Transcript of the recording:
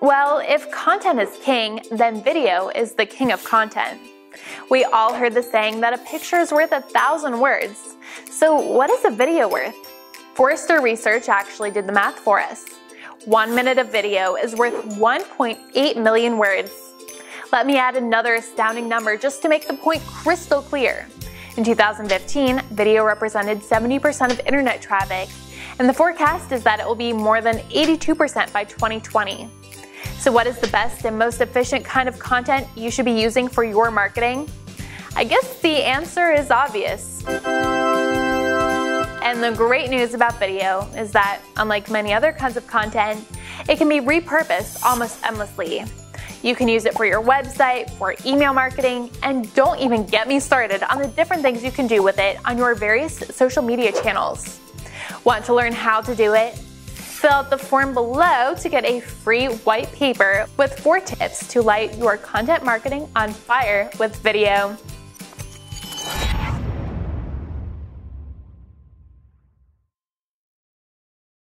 Well, if content is king, then video is the king of content. We all heard the saying that a picture is worth a thousand words. So, what is a video worth? Forrester Research actually did the math for us. One minute of video is worth 1.8 million words. Let me add another astounding number just to make the point crystal clear. In 2015, video represented 70% of internet traffic, and the forecast is that it will be more than 82% by 2020. So, what is the best and most efficient kind of content you should be using for your marketing? I guess the answer is obvious. And the great news about video is that, unlike many other kinds of content, it can be repurposed almost endlessly. You can use it for your website, for email marketing, and don't even get me started on the different things you can do with it on your various social media channels. Want to learn how to do it? Fill out the form below to get a free white paper with four tips to light your content marketing on fire with video.